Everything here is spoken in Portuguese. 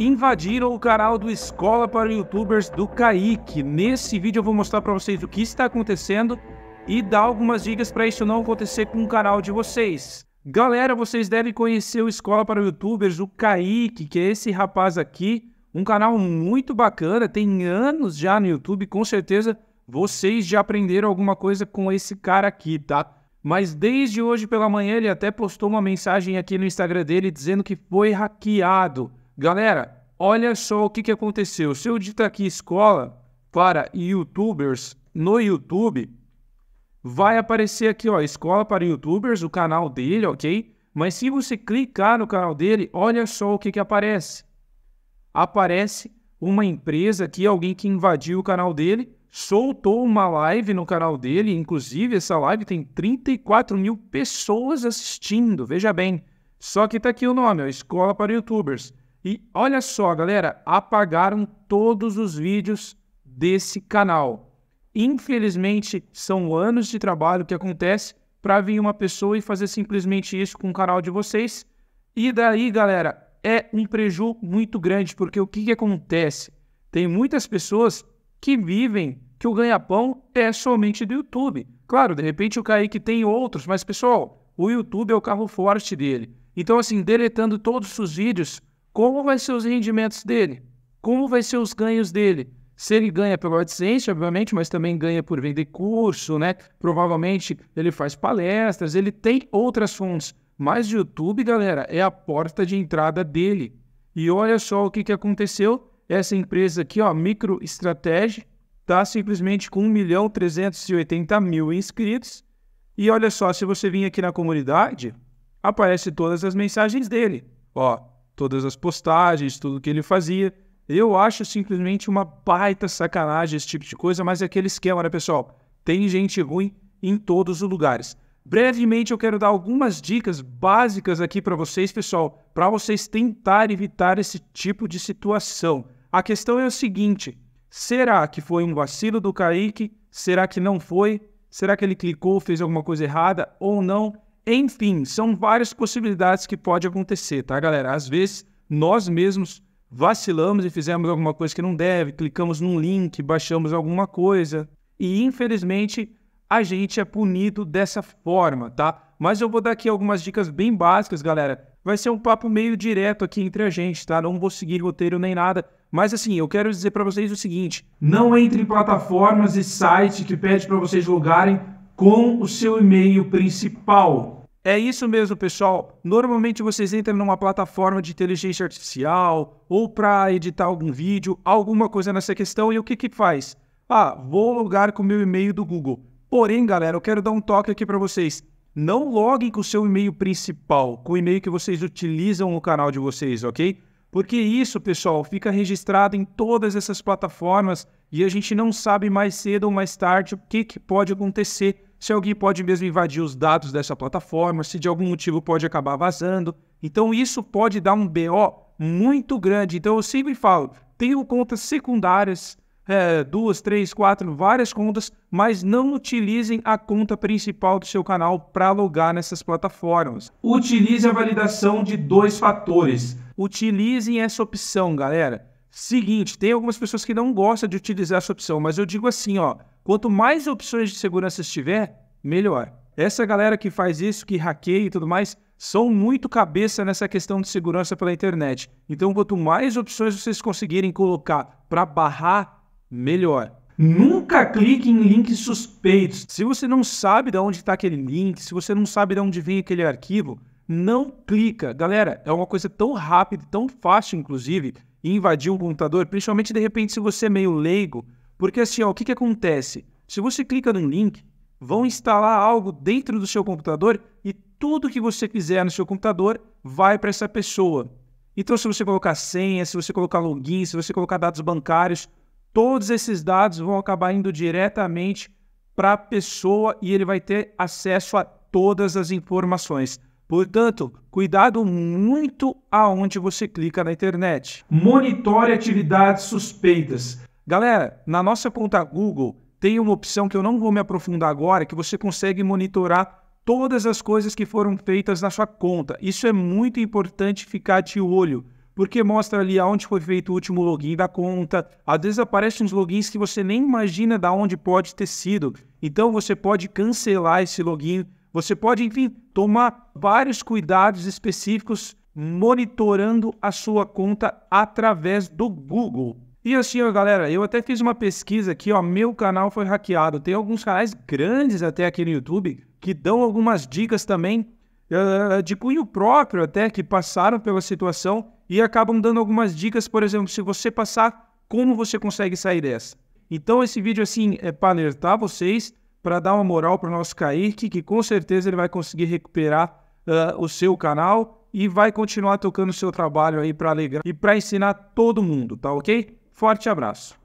invadiram o canal do Escola para Youtubers do Kaique. Nesse vídeo eu vou mostrar para vocês o que está acontecendo e dar algumas dicas para isso não acontecer com o canal de vocês. Galera, vocês devem conhecer o Escola para Youtubers, o Kaique, que é esse rapaz aqui, um canal muito bacana, tem anos já no YouTube, com certeza vocês já aprenderam alguma coisa com esse cara aqui, tá? Mas desde hoje pela manhã ele até postou uma mensagem aqui no Instagram dele dizendo que foi hackeado. Galera, olha só o que, que aconteceu. Se eu digitar aqui escola para youtubers no YouTube, vai aparecer aqui, ó, escola para youtubers, o canal dele, ok? Mas se você clicar no canal dele, olha só o que, que aparece. Aparece uma empresa aqui, alguém que invadiu o canal dele, soltou uma live no canal dele, inclusive essa live tem 34 mil pessoas assistindo, veja bem. Só que tá aqui o nome, ó, Escola para Youtubers. E olha só, galera, apagaram todos os vídeos desse canal. Infelizmente, são anos de trabalho que acontece para vir uma pessoa e fazer simplesmente isso com o canal de vocês. E daí, galera, é um prejuízo muito grande, porque o que, que acontece? Tem muitas pessoas que vivem que o ganha-pão é somente do YouTube. Claro, de repente o Kaique tem outros, mas pessoal, o YouTube é o carro forte dele. Então, assim, deletando todos os vídeos, como vai ser os rendimentos dele? Como vai ser os ganhos dele? Se ele ganha pelo AdSense, obviamente, mas também ganha por vender curso, né? Provavelmente ele faz palestras, ele tem outras fontes. Mas o YouTube, galera, é a porta de entrada dele. E olha só o que, que aconteceu essa empresa aqui, ó, MicroEstratégia, está simplesmente com 1 milhão 380 mil inscritos. E olha só, se você vir aqui na comunidade, aparece todas as mensagens dele. Ó, todas as postagens, tudo que ele fazia. Eu acho simplesmente uma baita sacanagem esse tipo de coisa, mas é aquele esquema, né, pessoal? Tem gente ruim em todos os lugares. Brevemente eu quero dar algumas dicas básicas aqui para vocês, pessoal, para vocês tentarem evitar esse tipo de situação. A questão é o seguinte: será que foi um vacilo do Kaique? Será que não foi? Será que ele clicou, fez alguma coisa errada ou não? Enfim, são várias possibilidades que pode acontecer, tá, galera? Às vezes nós mesmos vacilamos e fizemos alguma coisa que não deve, clicamos num link, baixamos alguma coisa e infelizmente a gente é punido dessa forma, tá? Mas eu vou dar aqui algumas dicas bem básicas, galera. Vai ser um papo meio direto aqui entre a gente, tá? Não vou seguir roteiro nem nada. Mas assim, eu quero dizer para vocês o seguinte: não entre em plataformas e sites que pedem para vocês logarem com o seu e-mail principal. É isso mesmo, pessoal. Normalmente vocês entram numa plataforma de inteligência artificial ou para editar algum vídeo, alguma coisa nessa questão, e o que que faz? Ah, vou logar com o meu e-mail do Google. Porém, galera, eu quero dar um toque aqui para vocês. Não loguem com o seu e-mail principal, com o e-mail que vocês utilizam no canal de vocês, ok? Porque isso, pessoal, fica registrado em todas essas plataformas e a gente não sabe mais cedo ou mais tarde o que, que pode acontecer. Se alguém pode mesmo invadir os dados dessa plataforma, se de algum motivo pode acabar vazando. Então isso pode dar um BO muito grande. Então eu sempre falo, tenham contas secundárias, é, duas, três, quatro, várias contas, mas não utilizem a conta principal do seu canal para logar nessas plataformas. Utilize a validação de dois fatores utilizem essa opção, galera. Seguinte, tem algumas pessoas que não gostam de utilizar essa opção, mas eu digo assim, ó, quanto mais opções de segurança tiver, melhor. Essa galera que faz isso, que hackeia e tudo mais, são muito cabeça nessa questão de segurança pela internet. Então, quanto mais opções vocês conseguirem colocar para barrar, melhor. Nunca clique em links suspeitos. Se você não sabe de onde está aquele link, se você não sabe de onde vem aquele arquivo, não clica. Galera, é uma coisa tão rápida, tão fácil, inclusive, invadir um computador, principalmente de repente se você é meio leigo, porque assim, ó, o que, que acontece? Se você clica no link, vão instalar algo dentro do seu computador e tudo que você quiser no seu computador vai para essa pessoa. Então, se você colocar senha, se você colocar login, se você colocar dados bancários, todos esses dados vão acabar indo diretamente para a pessoa e ele vai ter acesso a todas as informações. Portanto, cuidado muito aonde você clica na internet. Monitore atividades suspeitas. Galera, na nossa conta Google tem uma opção que eu não vou me aprofundar agora, que você consegue monitorar todas as coisas que foram feitas na sua conta. Isso é muito importante ficar de olho, porque mostra ali aonde foi feito o último login da conta. Às vezes aparecem uns logins que você nem imagina da onde pode ter sido. Então você pode cancelar esse login. Você pode, enfim, tomar vários cuidados específicos monitorando a sua conta através do Google. E assim, ó, galera, eu até fiz uma pesquisa aqui, ó, meu canal foi hackeado. Tem alguns canais grandes até aqui no YouTube que dão algumas dicas também uh, de cunho próprio até, que passaram pela situação e acabam dando algumas dicas, por exemplo, se você passar, como você consegue sair dessa. Então esse vídeo assim é para alertar vocês, para dar uma moral para o nosso Kaique, que com certeza ele vai conseguir recuperar uh, o seu canal e vai continuar tocando o seu trabalho aí para alegrar e para ensinar todo mundo, tá ok? Forte abraço.